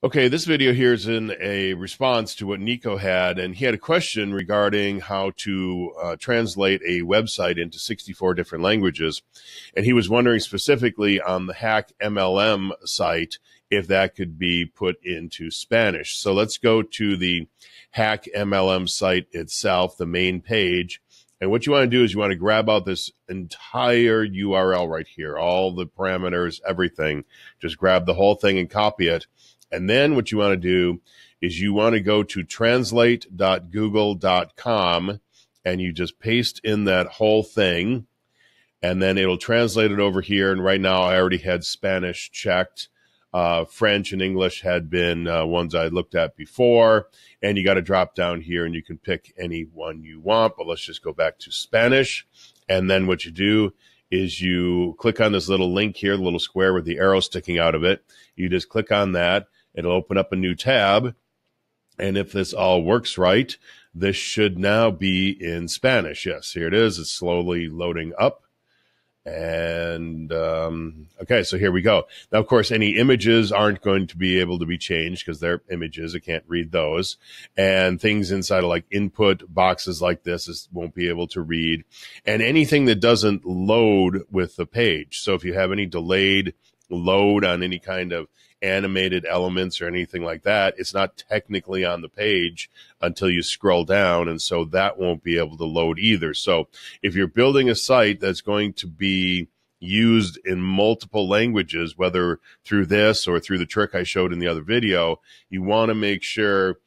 Okay, this video here is in a response to what Nico had, and he had a question regarding how to uh, translate a website into 64 different languages. And he was wondering specifically on the Hack MLM site if that could be put into Spanish. So let's go to the Hack MLM site itself, the main page. And what you want to do is you want to grab out this entire URL right here, all the parameters, everything. Just grab the whole thing and copy it and then what you want to do is you want to go to translate.google.com and you just paste in that whole thing and then it'll translate it over here. And right now I already had Spanish checked. Uh, French and English had been uh, ones I looked at before. And you got to drop down here and you can pick any one you want. But let's just go back to Spanish. And then what you do is you click on this little link here, the little square with the arrow sticking out of it. You just click on that It'll open up a new tab. And if this all works right, this should now be in Spanish. Yes, here it is. It's slowly loading up. And um, okay, so here we go. Now, of course, any images aren't going to be able to be changed because they're images. I can't read those. And things inside of like input boxes like this is, won't be able to read. And anything that doesn't load with the page. So if you have any delayed load on any kind of animated elements or anything like that. It's not technically on the page until you scroll down. And so that won't be able to load either. So if you're building a site that's going to be used in multiple languages, whether through this or through the trick I showed in the other video, you want to make sure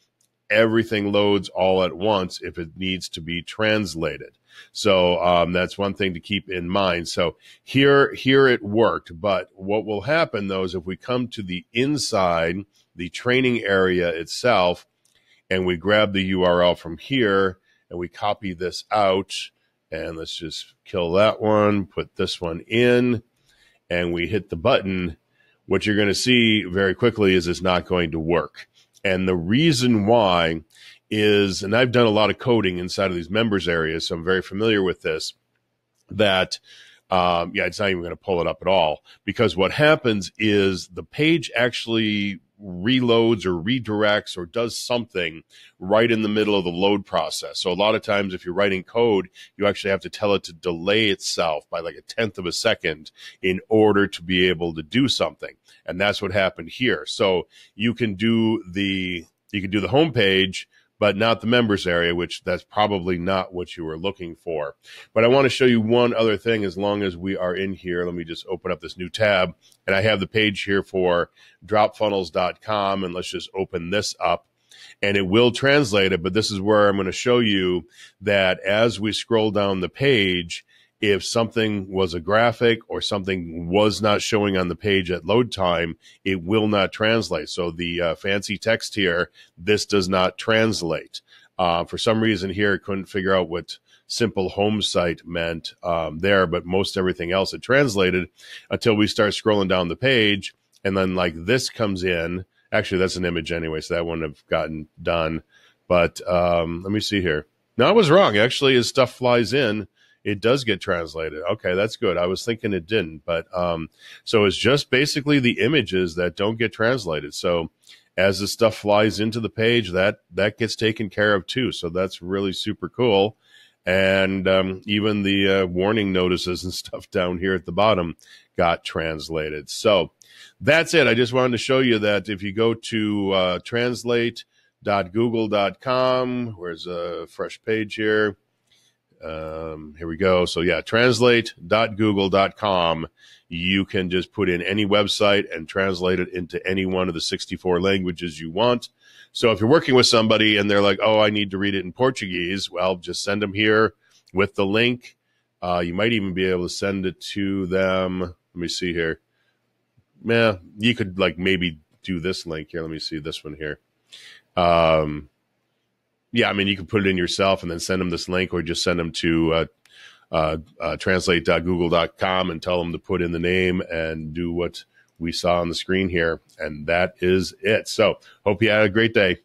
everything loads all at once if it needs to be translated. So um, that's one thing to keep in mind. So here, here it worked, but what will happen though is if we come to the inside, the training area itself, and we grab the URL from here and we copy this out, and let's just kill that one, put this one in, and we hit the button. What you're going to see very quickly is it's not going to work. And the reason why is, and I've done a lot of coding inside of these members areas, so I'm very familiar with this, that um, yeah, it's not even going to pull it up at all. Because what happens is the page actually reloads or redirects or does something right in the middle of the load process. So a lot of times if you're writing code, you actually have to tell it to delay itself by like a tenth of a second in order to be able to do something. And that's what happened here. So you can do the, you can do the home page but not the members area, which that's probably not what you were looking for. But I want to show you one other thing as long as we are in here. Let me just open up this new tab and I have the page here for dropfunnels.com and let's just open this up and it will translate it. But this is where I'm going to show you that as we scroll down the page, if something was a graphic or something was not showing on the page at load time, it will not translate. So the uh, fancy text here, this does not translate. Uh, for some reason here, couldn't figure out what simple home site meant um, there, but most everything else it translated until we start scrolling down the page. And then like this comes in. Actually, that's an image anyway, so that wouldn't have gotten done. But um, let me see here. No, I was wrong. Actually, as stuff flies in, it does get translated. Okay, that's good. I was thinking it didn't, but um, so it's just basically the images that don't get translated. So as the stuff flies into the page, that that gets taken care of too. So that's really super cool. And um, even the uh, warning notices and stuff down here at the bottom got translated. So that's it. I just wanted to show you that if you go to uh, translate.google.com, where's a fresh page here? Um, here we go. So yeah, translate.google.com. You can just put in any website and translate it into any one of the 64 languages you want. So if you're working with somebody and they're like, oh, I need to read it in Portuguese, well, just send them here with the link. Uh, you might even be able to send it to them. Let me see here. Yeah, you could like maybe do this link here. Let me see this one here. Um, yeah, I mean, you can put it in yourself and then send them this link or just send them to uh, uh, uh, translate.google.com and tell them to put in the name and do what we saw on the screen here. And that is it. So hope you had a great day.